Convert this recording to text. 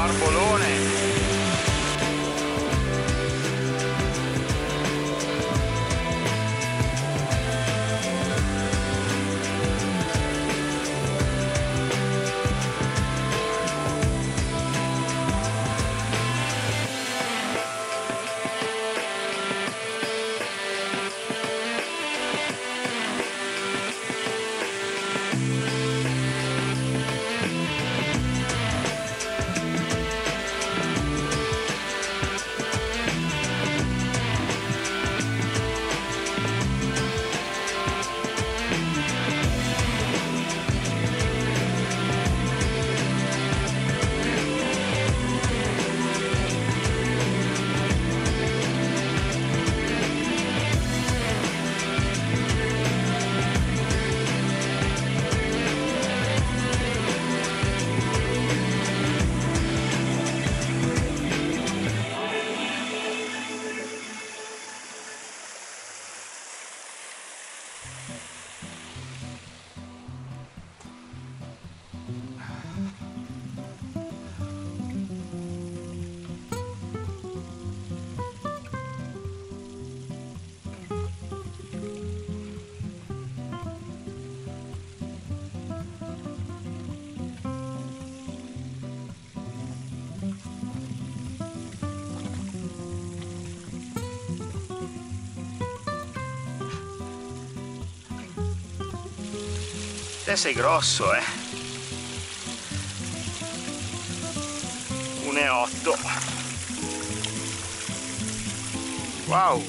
barbolone Te sei grosso, eh. 1,8. Wow.